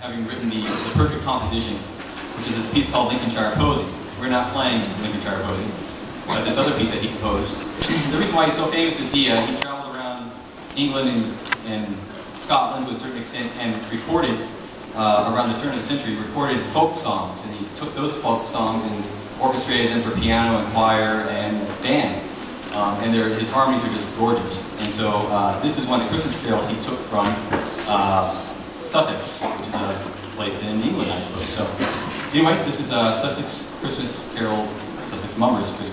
having written the, the perfect composition, which is a piece called Lincolnshire Posy. We're not playing Lincolnshire Posy, but this other piece that he composed. the reason why he's so famous is he, uh, he traveled around England and, and Scotland to a certain extent and recorded, uh, around the turn of the century, recorded folk songs. And he took those folk songs and orchestrated them for piano and choir and band. Um, and his harmonies are just gorgeous. And so uh, this is one of the Christmas carols he took from uh, Sussex, which is a place in England, I suppose. So anyway, this is uh, Sussex Christmas Carol, Sussex Mummers Christmas